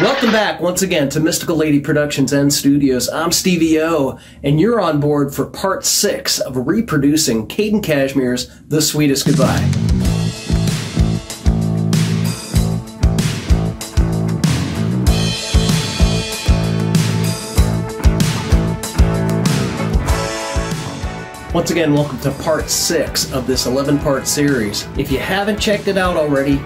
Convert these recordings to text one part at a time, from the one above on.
Welcome back once again to Mystical Lady Productions and Studios. I'm Stevie O, and you're on board for part six of reproducing Kaedyn Kashmir's The Sweetest Goodbye. Once again, welcome to part six of this 11 part series. If you haven't checked it out already,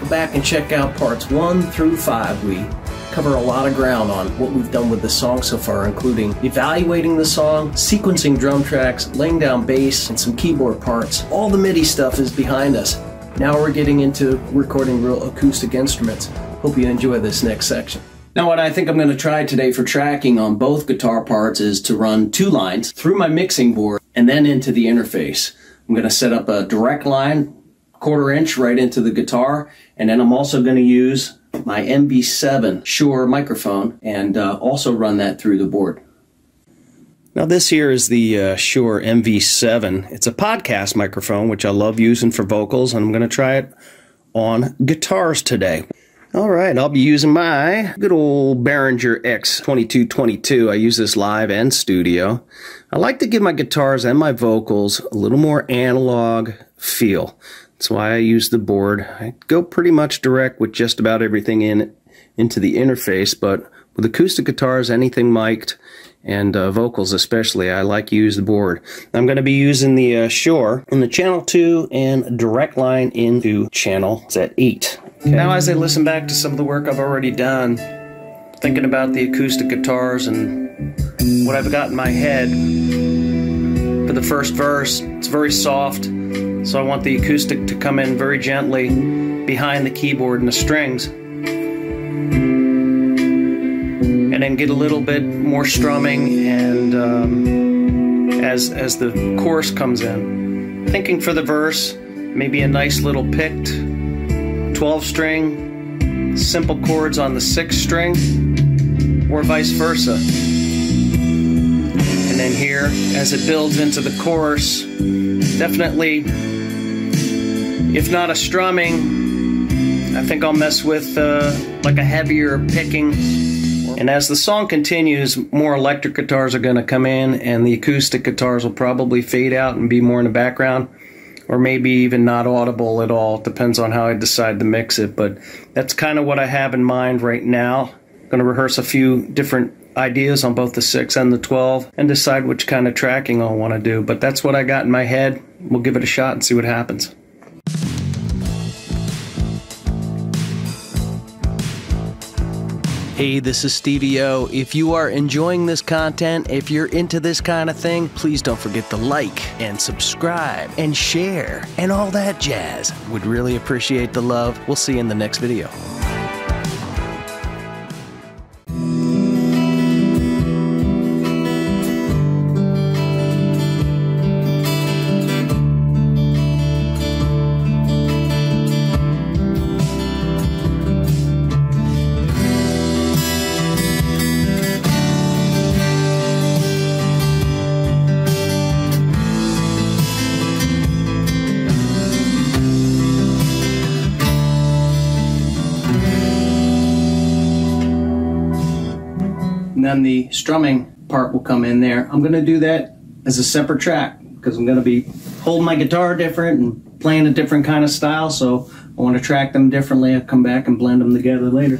go back and check out parts one through five. We cover a lot of ground on what we've done with the song so far, including evaluating the song, sequencing drum tracks, laying down bass, and some keyboard parts. All the MIDI stuff is behind us. Now we're getting into recording real acoustic instruments. Hope you enjoy this next section. Now what I think I'm going to try today for tracking on both guitar parts is to run two lines through my mixing board and then into the interface. I'm going to set up a direct line, quarter inch right into the guitar, and then I'm also going to use my MV7 Shure microphone and uh, also run that through the board. Now this here is the uh, Shure MV7. It's a podcast microphone, which I love using for vocals, and I'm going to try it on guitars today. All right, I'll be using my good old Behringer X2222. I use this live and studio. I like to give my guitars and my vocals a little more analog feel. That's why I use the board. I go pretty much direct with just about everything in into the interface, but with acoustic guitars, anything mic'd, and uh, vocals especially, I like to use the board. I'm going to be using the uh, Shure in the channel 2 and direct line into channel at 8. Okay. Now, as I listen back to some of the work I've already done, thinking about the acoustic guitars and what I've got in my head for the first verse, it's very soft, so I want the acoustic to come in very gently behind the keyboard and the strings. And then get a little bit more strumming and um, as, as the chorus comes in. Thinking for the verse, maybe a nice little picked 12 string, simple chords on the 6th string, or vice versa. And then here, as it builds into the chorus, definitely, if not a strumming, I think I'll mess with uh, like a heavier picking. And as the song continues, more electric guitars are going to come in, and the acoustic guitars will probably fade out and be more in the background or maybe even not audible at all. It depends on how I decide to mix it, but that's kind of what I have in mind right now. I'm going to rehearse a few different ideas on both the 6 and the 12 and decide which kind of tracking I'll want to do, but that's what I got in my head. We'll give it a shot and see what happens. Hey, this is Stevie O. If you are enjoying this content, if you're into this kind of thing, please don't forget to like and subscribe and share and all that jazz. Would really appreciate the love. We'll see you in the next video. And then the strumming part will come in there. I'm going to do that as a separate track because I'm going to be holding my guitar different and playing a different kind of style, so I want to track them differently. I'll come back and blend them together later.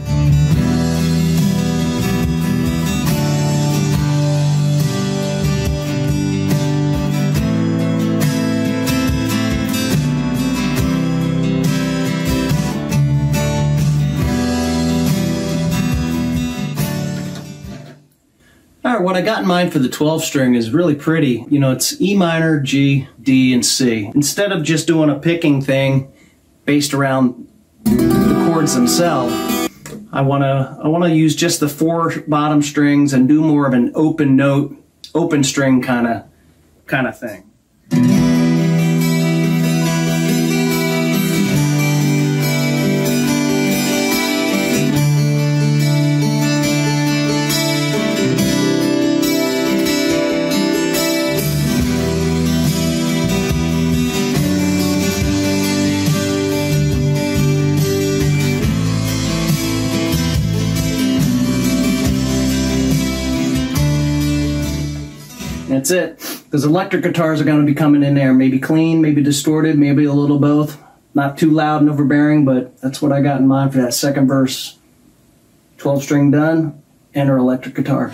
All right, what I got in mind for the 12 string is really pretty. You know, it's E minor, G, D, and C. Instead of just doing a picking thing based around the chords themselves, I want to I want to use just the four bottom strings and do more of an open note, open string kind of kind of thing. That's it. Those electric guitars are going to be coming in there. Maybe clean, maybe distorted, maybe a little both. Not too loud and overbearing, but that's what I got in mind for that second verse. 12 string done, enter electric guitars.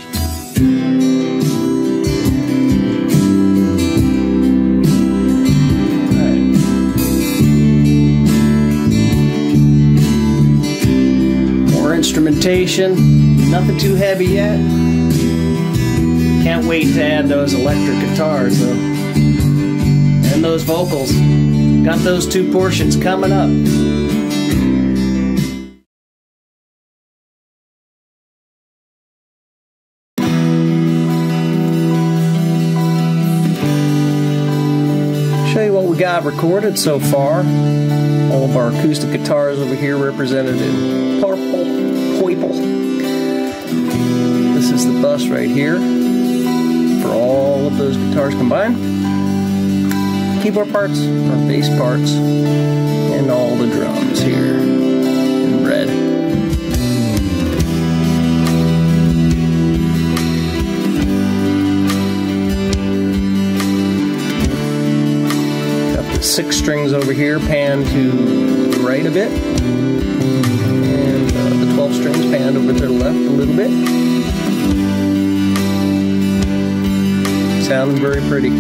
More instrumentation, nothing too heavy yet. Can't wait to add those electric guitars though. And those vocals. Got those two portions coming up. Show you what we got recorded so far. All of our acoustic guitars over here represented in purple, purple. This is the bus right here for all of those guitars combined. Keyboard parts, our bass parts, and all the drums here in red. Six strings over here panned to right a bit. Sounding very pretty.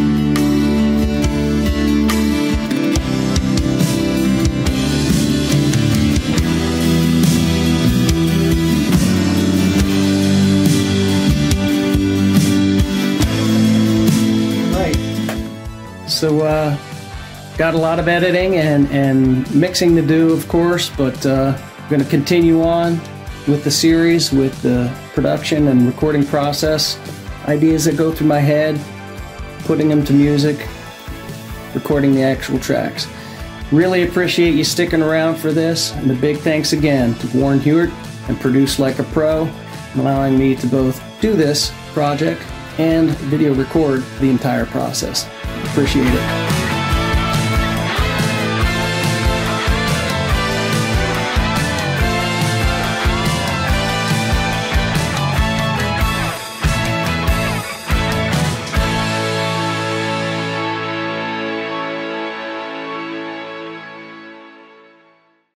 Right. So, uh, got a lot of editing and, and mixing to do, of course, but uh, I'm going to continue on with the series, with the production and recording process. Ideas that go through my head, putting them to music, recording the actual tracks. Really appreciate you sticking around for this, and a big thanks again to Warren Huart and Produce Like a Pro, allowing me to both do this project and video record the entire process. Appreciate it.